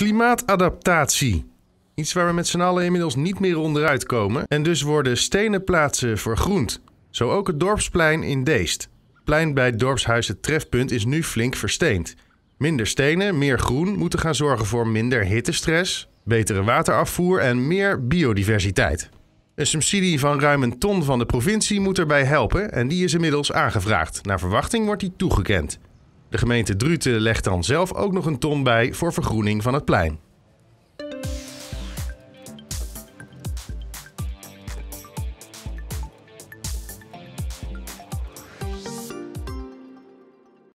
Klimaatadaptatie. Iets waar we met z'n allen inmiddels niet meer onderuit komen. En dus worden stenen plaatsen vergroend. Zo ook het dorpsplein in Deest. Plein bij het dorpshuis Het Trefpunt is nu flink versteend. Minder stenen, meer groen moeten gaan zorgen voor minder hittestress, betere waterafvoer en meer biodiversiteit. Een subsidie van ruim een ton van de provincie moet erbij helpen en die is inmiddels aangevraagd. Naar verwachting wordt die toegekend. De gemeente Druten legt dan zelf ook nog een ton bij voor vergroening van het plein.